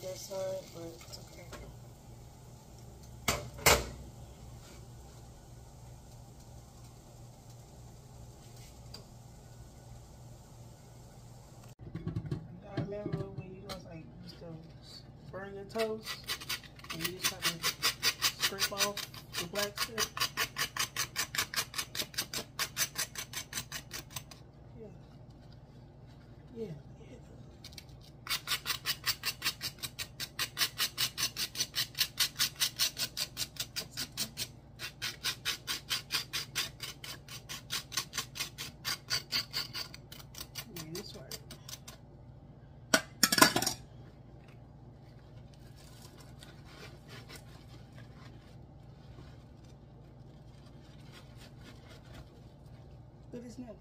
That side, but it's okay. I remember when you was like used to burn your toast and you just have to scrape off the black yeah. Yeah, But it's not